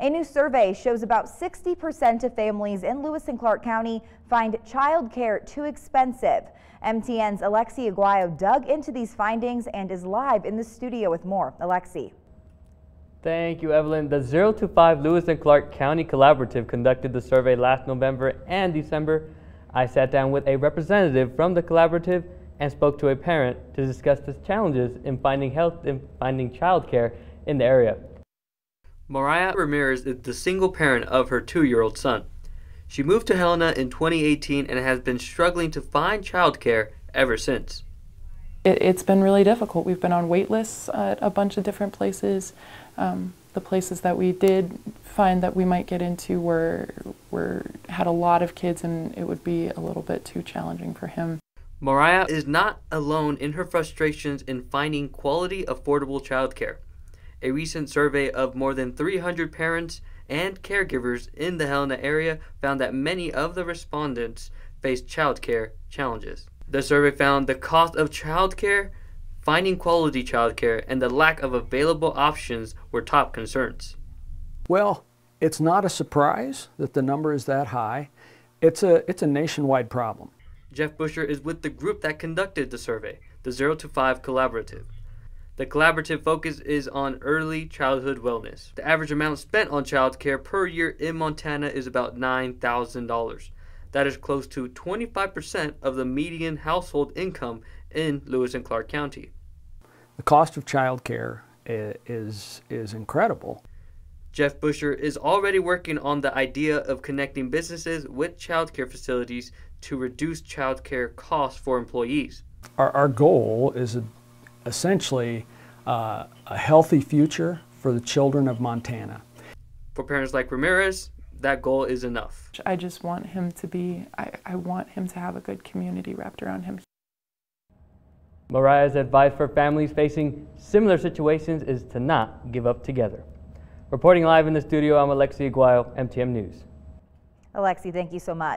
A new survey shows about 60% of families in Lewis and Clark County find childcare too expensive. MTN's Alexi Aguayo dug into these findings and is live in the studio with more. Alexi. Thank you, Evelyn. The 0 to 5 Lewis and Clark County Collaborative conducted the survey last November and December. I sat down with a representative from the collaborative and spoke to a parent to discuss the challenges in finding health and finding childcare in the area. Mariah Ramirez is the single parent of her two-year-old son. She moved to Helena in 2018 and has been struggling to find childcare ever since. It, has been really difficult. We've been on wait lists at a bunch of different places. Um, the places that we did find that we might get into were, were had a lot of kids and it would be a little bit too challenging for him. Mariah is not alone in her frustrations in finding quality, affordable childcare. A recent survey of more than 300 parents and caregivers in the Helena area found that many of the respondents faced childcare challenges. The survey found the cost of childcare, finding quality childcare, and the lack of available options were top concerns. Well, it's not a surprise that the number is that high. It's a, it's a nationwide problem. Jeff Busher is with the group that conducted the survey, the 0 to 5 Collaborative. The collaborative focus is on early childhood wellness. The average amount spent on childcare per year in Montana is about $9,000. That is close to 25% of the median household income in Lewis and Clark County. The cost of childcare is, is incredible. Jeff Busher is already working on the idea of connecting businesses with childcare facilities to reduce childcare costs for employees. Our, our goal is a essentially uh, a healthy future for the children of Montana. For parents like Ramirez, that goal is enough. I just want him to be, I, I want him to have a good community wrapped around him. Mariah's advice for families facing similar situations is to not give up together. Reporting live in the studio, I'm Alexi Aguayo, MTN News. Alexi, thank you so much.